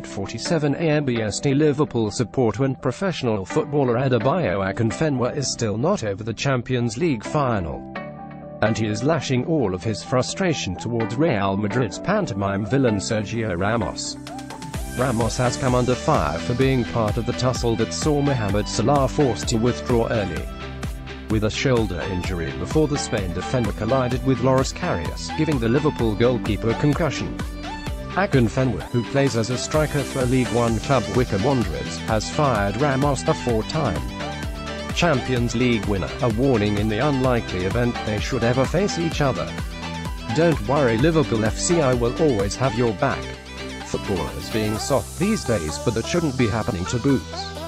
8.47 am BST Liverpool supporter and professional footballer Adebayo Akinfenwa is still not over the Champions League final. And he is lashing all of his frustration towards Real Madrid's pantomime villain Sergio Ramos. Ramos has come under fire for being part of the tussle that saw Mohamed Salah forced to withdraw early. With a shoulder injury before the Spain defender collided with Loris Karius, giving the Liverpool goalkeeper a concussion. Akinfenwa, who plays as a striker for League One club Wycombe Wanderers, has fired Ramos a four-time Champions League winner, a warning in the unlikely event they should ever face each other. Don't worry Liverpool FC I will always have your back. Footballers being soft these days but that shouldn't be happening to Boots.